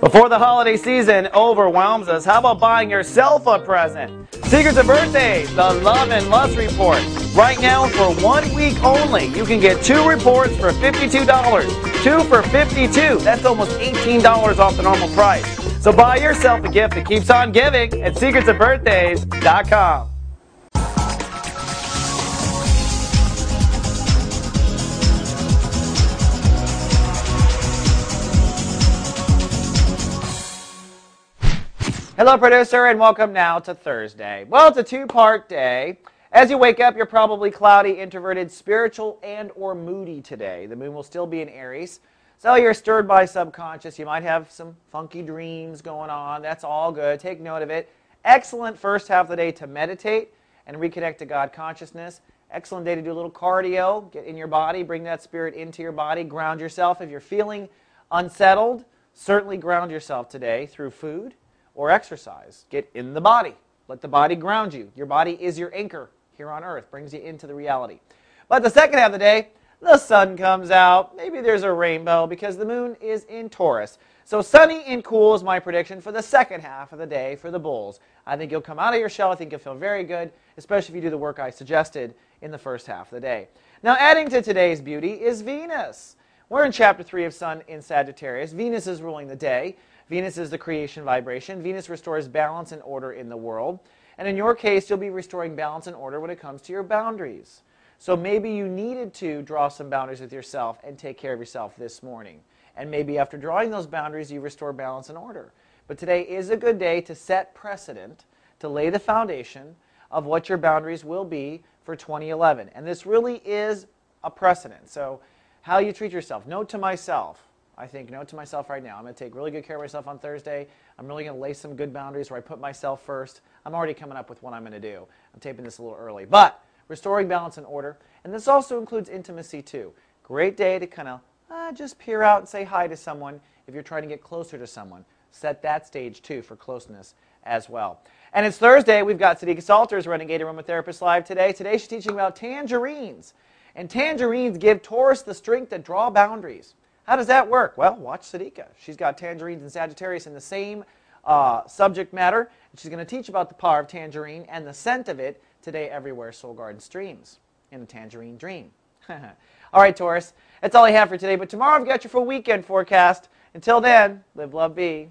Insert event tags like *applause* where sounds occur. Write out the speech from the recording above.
Before the holiday season overwhelms us, how about buying yourself a present? Secrets of Birthdays, the Love and Lust Report. Right now, for one week only, you can get two reports for $52. Two for 52. That's almost $18 off the normal price. So buy yourself a gift that keeps on giving at secretsofbirthdays.com. Hello, producer, and welcome now to Thursday. Well, it's a two-part day. As you wake up, you're probably cloudy, introverted, spiritual, and or moody today. The moon will still be in Aries. So you're stirred by subconscious. You might have some funky dreams going on. That's all good. Take note of it. Excellent first half of the day to meditate and reconnect to God consciousness. Excellent day to do a little cardio. Get in your body. Bring that spirit into your body. Ground yourself. If you're feeling unsettled, certainly ground yourself today through food or exercise. Get in the body. Let the body ground you. Your body is your anchor here on earth, brings you into the reality. But the second half of the day, the sun comes out. Maybe there's a rainbow because the moon is in Taurus. So sunny and cool is my prediction for the second half of the day for the bulls. I think you'll come out of your shell. I think you'll feel very good, especially if you do the work I suggested in the first half of the day. Now, adding to today's beauty is Venus. We're in chapter 3 of Sun in Sagittarius. Venus is ruling the day. Venus is the creation vibration. Venus restores balance and order in the world. And in your case, you'll be restoring balance and order when it comes to your boundaries. So maybe you needed to draw some boundaries with yourself and take care of yourself this morning. And maybe after drawing those boundaries, you restore balance and order. But today is a good day to set precedent, to lay the foundation of what your boundaries will be for 2011. And this really is a precedent. So, how you treat yourself. Note to myself I think, note to myself right now, I'm going to take really good care of myself on Thursday. I'm really going to lay some good boundaries where I put myself first. I'm already coming up with what I'm going to do. I'm taping this a little early. But restoring balance and order. And this also includes intimacy, too. Great day to kind of uh, just peer out and say hi to someone if you're trying to get closer to someone. Set that stage, too, for closeness as well. And it's Thursday. We've got Sadika Salters, Renegade Aromatherapist Live today. Today she's teaching about tangerines. And tangerines give Taurus the strength to draw boundaries. How does that work? Well, watch Sadika. She's got tangerines and Sagittarius in the same uh, subject matter. And she's going to teach about the power of tangerine and the scent of it today everywhere Soul Garden streams in a tangerine dream. *laughs* all right, Taurus. That's all I have for today. But tomorrow I've got your full weekend forecast. Until then, live, love, be.